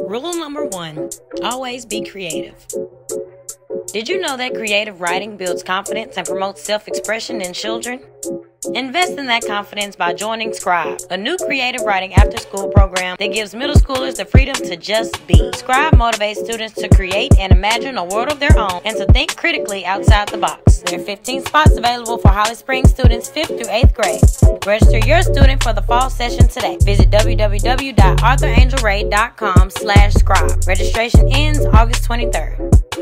Rule number one always be creative. Did you know that creative writing builds confidence and promotes self expression in children? Invest in that confidence by joining Scribe, a new creative writing after school program that gives middle schoolers the freedom to just be. Scribe motivates students to create and imagine a world of their own and to think critically outside the box. There are 15 spots available for Holly Springs students 5th through 8th grade. Register your student for the fall session today. Visit www.authorangelray.com slash scribe. Registration ends August 23rd.